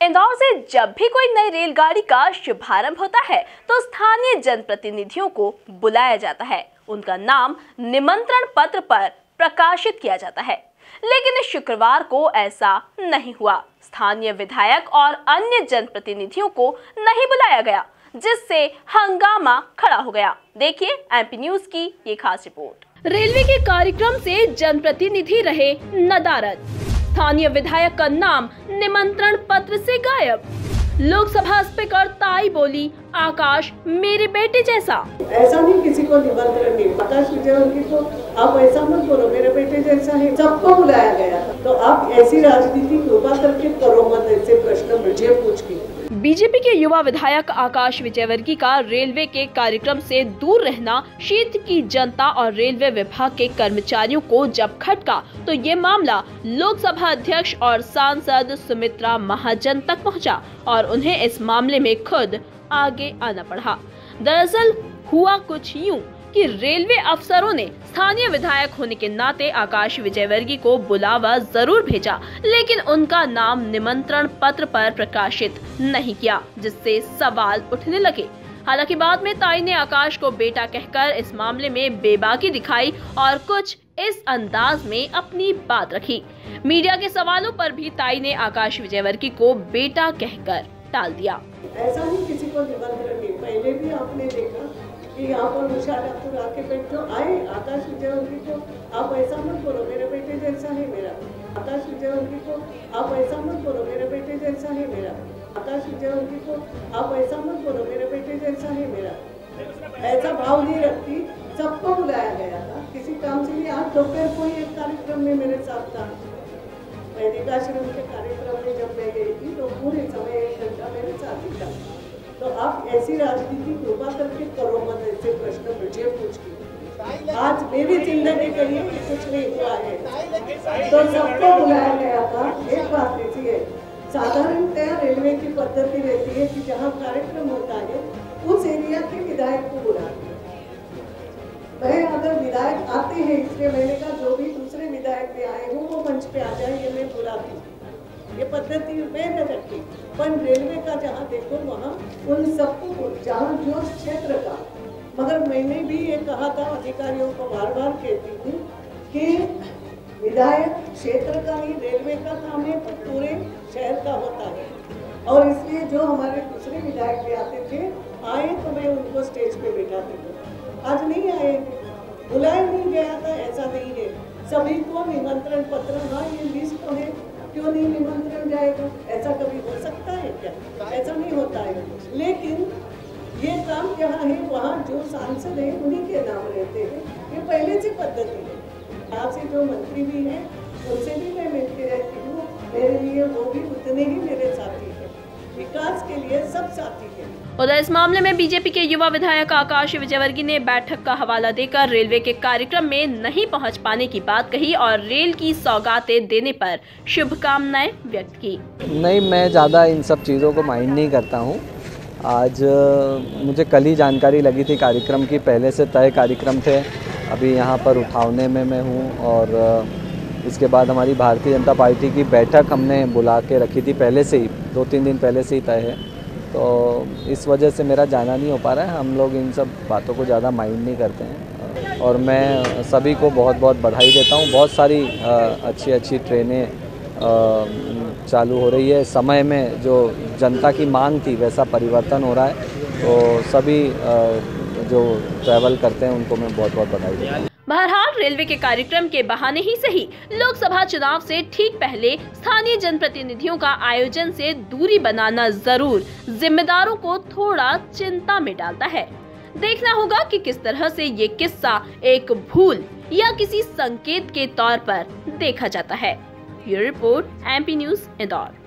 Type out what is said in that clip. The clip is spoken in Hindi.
इंदौर से जब भी कोई नई रेलगाड़ी का शुभारंभ होता है तो स्थानीय जनप्रतिनिधियों को बुलाया जाता है। उनका नाम निमंत्रण पत्र पर प्रकाशित किया जाता है। लेकिन शुक्रवार को ऐसा नहीं हुआ। स्थानीय विधायक और अन्य जनप्रतिनिधियों को नहीं बुलाया गया, जिससे हंगामा खड़ा हो गया। देखिए एमपी न्यूज़ की ये खास रिपोर्ट। रेलवे के कार्यक्रम से जनप्रतिनिधि रहे नदारद। स्थानीय विधायक का नाम निमंत्रण पत्र से गायब। लोकसभा स्पीकर ताई बोली आकाश मेरे बेटे जैसा। ऐसा नहीं किसी को निमंत्रण नहीं। आकाश विजयवर्गीय को आप ऐसा मत बोलो मेरे बेटे जैसा है। सबको बुलाया गया। था तो आप ऐसी राजनीति कृपा करके करो मत ऐसे प्रश्न मुझे पूछ के। बीजेपी के युवा विधायक आकाश विजयवर्गीय का रेलवे के कार्यक्रम से दूर रहना क्षेत्र की जनता और रेलवे विभाग के कर्मचारियों को जब खटका तो ये मामला लोकसभा अध्यक्ष और सांसद सुमित्रा महाजन तक पहुँचा और उन्हें इस मामले में खुद आगे आना पड़ा। दरअसल, हुआ कुछ यूँ कि रेलवे अफसरों ने स्थानीय विधायक होने के नाते आकाश विजयवर्गीय को बुलावा ज़रूर भेजा, लेकिन उनका नाम निमंत्रण पत्र पर प्रकाशित नहीं किया, जिससे सवाल उठने लगे। हालाँकि बाद में ताई ने आकाश को बेटा कहकर इस मामले में बेबाकी दिखाई और कुछ इस अंदाज में अपनी बात रखी। मीडिया के सवालों पर भी ताई ने आकाश विजयवर्गीय को बेटा कहकर टाल दिया। ऐसा नहीं किसी को निमंत्रण नहीं पहले भी आपने देखा कि यहाँ पर ठाकुर आके बैठो आए, आकाश विजयवर्गीय को, आप ऐसा मत बोलो, मेरे बेटे जैसा है मेरा। आकाश विजयवर्गीय को, आप ऐसा मत बोलो, मेरे बेटे जैसा है मेरा। आकाश विजयवर्गीय को, आप ऐसा मत बोलो, मेरे बेटे जैसा है मेरा। ऐसा भाव नहीं रखती, सबको बुलाया गया था। किसी काम से नहीं, आज दोपहर को ही एक कार्यक्रम में मेरे साथ था। वैदिकाश्रम के कार्यक्रम में जब मैं गई थी तो पूरे समय एक घंटा मेरे साथ ही था तो आप ऐसी राजनीति कृपा करके करो मत, ऐसे प्रश्न मुझे पूछ। के आज मेरी ज़िंदगी के लिए कुछ नहीं हुआ है। तो सबको बुलाया गया था। एक बात ऐसी है, साधारणतया रेलवे की पद्धति रहती है कि जहाँ कार्यक्रम होता है, उस एरिया के विधायक को बुलाते हैं। मैं अगर विधायक आते हैं, इसलिए मैंने कहा, जो भी दूसरे विधायक में आए हो, वो मंच पे आ जाए, ये मैं बुलाती हूँ। ये पद्धति मैंने रखी पर रेलवे का जहाँ देखो, वहाँ उन सबको जहाँ जो क्षेत्र का। मगर मैंने भी ये कहा था, अधिकारियों को बार बार कहती हूँ कि विधायक क्षेत्र का नहीं रेलवे का काम है तो पूरे शहर का होता है। और इसलिए जो हमारे दूसरे विधायक भी आते थे, आए तो मैं उनको स्टेज पे बैठाती थी आज नहीं आए, बुलाया नहीं गया था, ऐसा नहीं है। सभी को निमंत्रण पत्र हाँ ये लिस्ट तो है। क्यों नहीं निमंत्रण जाएगा? ऐसा कभी हो सकता है क्या? ऐसा नहीं होता है। लेकिन ये काम जहाँ है, वहाँ जो सांसद है, उन्हीं के नाम रहते हैं। ये पहले से पद्धति है। यहाँ से जो मंत्री भी हैं, उनसे भी मैं मिलती रहती हूँ। मेरे लिए वो भी उतने ही मेरे साथी हैं। विकास के लिए सब साथी हैं। उधर इस मामले में बीजेपी के युवा विधायक आकाश विजयवर्गीय ने बैठक का हवाला देकर रेलवे के कार्यक्रम में नहीं पहुँच पाने की बात कही और रेल की सौगातें देने पर शुभकामनाएँ व्यक्त की। नहीं मैं ज़्यादा इन सब चीज़ों को माइंड नहीं करता हूँ। आज मुझे कल ही जानकारी लगी थी कार्यक्रम की पहले से तय कार्यक्रम थे। अभी यहाँ पर उठावने में मैं हूँ और इसके बाद हमारी भारतीय जनता पार्टी की बैठक हमने बुला के रखी थी पहले से ही, दो तीन दिन पहले से ही तय है। तो इस वजह से मेरा जाना नहीं हो पा रहा है। हम लोग इन सब बातों को ज़्यादा माइंड नहीं करते हैं। और मैं सभी को बहुत बहुत बधाई देता हूँ। बहुत सारी अच्छी अच्छी ट्रेनें चालू हो रही है। समय में जो जनता की मांग थी, वैसा परिवर्तन हो रहा है। तो सभी जो ट्रैवल करते हैं, उनको मैं बहुत बहुत बधाई देता हूँ। बहरहाल, रेलवे के कार्यक्रम के बहाने ही सही। लोकसभा चुनाव से ठीक पहले स्थानीय जनप्रतिनिधियों का आयोजन से दूरी बनाना ज़रूर जिम्मेदारों को थोड़ा चिंता में डालता है। देखना होगा कि किस तरह से ये किस्सा एक भूल या किसी संकेत के तौर पर देखा जाता है। ये रिपोर्ट, एमपी न्यूज़, इंदौर।